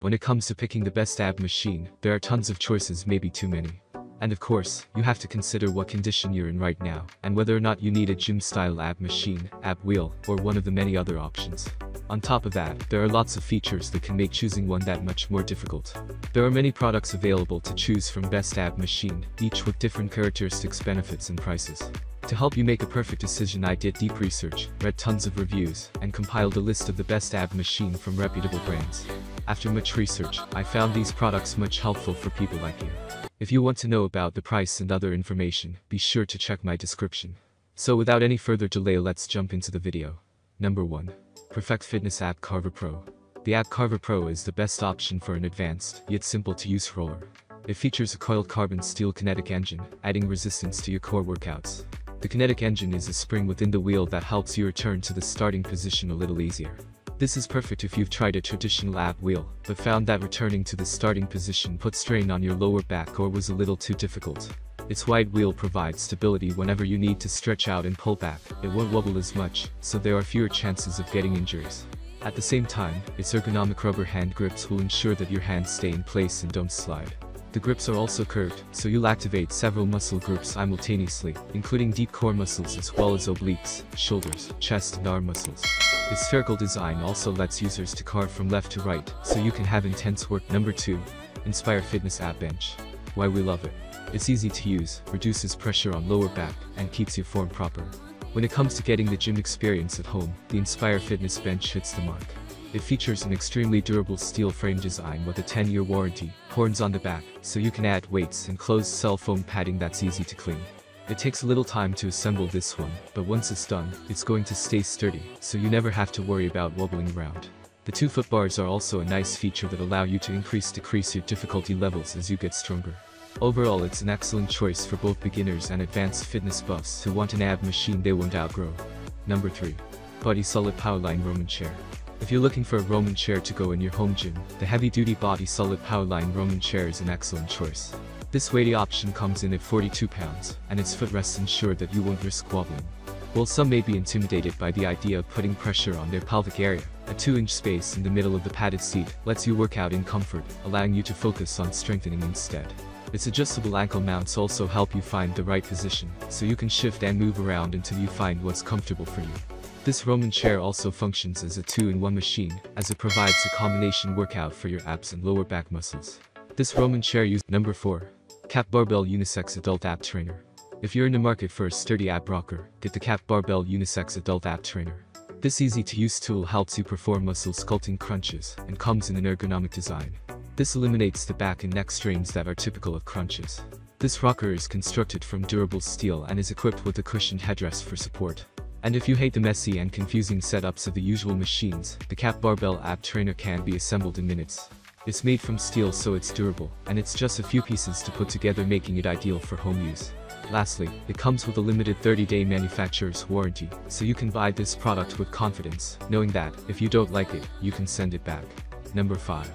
When it comes to picking the best ab machine, there are tons of choices maybe too many. And of course, you have to consider what condition you're in right now, and whether or not you need a gym-style ab machine, ab wheel, or one of the many other options. On top of that, there are lots of features that can make choosing one that much more difficult. There are many products available to choose from best ab machine, each with different characteristics benefits and prices. To help you make a perfect decision I did deep research, read tons of reviews, and compiled a list of the best ab machine from reputable brands. After much research, I found these products much helpful for people like you. If you want to know about the price and other information, be sure to check my description. So without any further delay let's jump into the video. Number 1. Perfect Fitness Ab Carver Pro. The Ab Carver Pro is the best option for an advanced, yet simple to use roller. It features a coiled carbon steel kinetic engine, adding resistance to your core workouts. The kinetic engine is a spring within the wheel that helps you return to the starting position a little easier. This is perfect if you've tried a traditional ab wheel, but found that returning to the starting position put strain on your lower back or was a little too difficult. Its wide wheel provides stability whenever you need to stretch out and pull back, it won't wobble as much, so there are fewer chances of getting injuries. At the same time, its ergonomic rubber hand grips will ensure that your hands stay in place and don't slide. The grips are also curved, so you'll activate several muscle groups simultaneously, including deep core muscles as well as obliques, shoulders, chest and arm muscles. Its spherical design also lets users to carve from left to right, so you can have intense work. Number 2. Inspire Fitness Ab Bench. Why we love it. It's easy to use, reduces pressure on lower back, and keeps your form proper. When it comes to getting the gym experience at home, the Inspire Fitness Bench hits the mark. It features an extremely durable steel frame design with a 10-year warranty, horns on the back, so you can add weights and closed cell foam padding that's easy to clean. It takes a little time to assemble this one, but once it's done, it's going to stay sturdy, so you never have to worry about wobbling around. The two foot bars are also a nice feature that allow you to increase decrease your difficulty levels as you get stronger. Overall it's an excellent choice for both beginners and advanced fitness buffs who want an ab machine they won't outgrow. Number 3. Body Solid Powerline Roman Chair. If you're looking for a Roman chair to go in your home gym, the heavy-duty Body Solid Powerline Roman chair is an excellent choice. This weighty option comes in at 42 pounds, and its footrests ensure that you won't risk wobbling. While some may be intimidated by the idea of putting pressure on their pelvic area, a 2-inch space in the middle of the padded seat lets you work out in comfort, allowing you to focus on strengthening instead. Its adjustable ankle mounts also help you find the right position, so you can shift and move around until you find what's comfortable for you. This Roman chair also functions as a two-in-one machine, as it provides a combination workout for your abs and lower back muscles. This Roman chair used number 4. Cap Barbell Unisex Adult Ab Trainer. If you're in the market for a sturdy ab rocker, get the Cap Barbell Unisex Adult Ab Trainer. This easy-to-use tool helps you perform muscle sculpting crunches and comes in an ergonomic design. This eliminates the back and neck strains that are typical of crunches. This rocker is constructed from durable steel and is equipped with a cushioned headrest for support. And if you hate the messy and confusing setups of the usual machines, the Cap Barbell Ab Trainer can be assembled in minutes. It's made from steel so it's durable, and it's just a few pieces to put together making it ideal for home use. Lastly, it comes with a limited 30-day manufacturer's warranty, so you can buy this product with confidence, knowing that, if you don't like it, you can send it back. Number 5.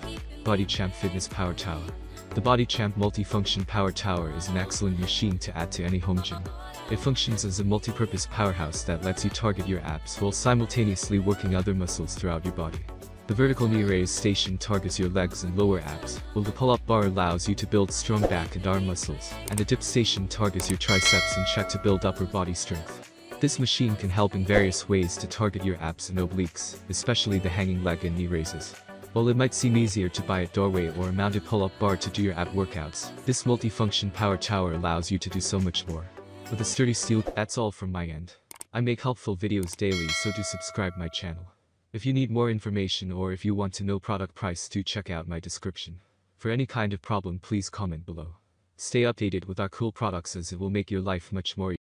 BodyChamp Fitness Power Tower. The Body BodyChamp Multifunction Power Tower is an excellent machine to add to any home gym. It functions as a multi-purpose powerhouse that lets you target your abs while simultaneously working other muscles throughout your body. The vertical knee raise station targets your legs and lower abs, while the pull-up bar allows you to build strong back and arm muscles, and the dip station targets your triceps and chest to build upper body strength. This machine can help in various ways to target your abs and obliques, especially the hanging leg and knee raises. While it might seem easier to buy a doorway or a mounted pull-up bar to do your ab workouts, this multi-function power tower allows you to do so much more. With a sturdy steel, that's all from my end. I make helpful videos daily so do subscribe my channel. If you need more information or if you want to know product price do check out my description. For any kind of problem please comment below. Stay updated with our cool products as it will make your life much more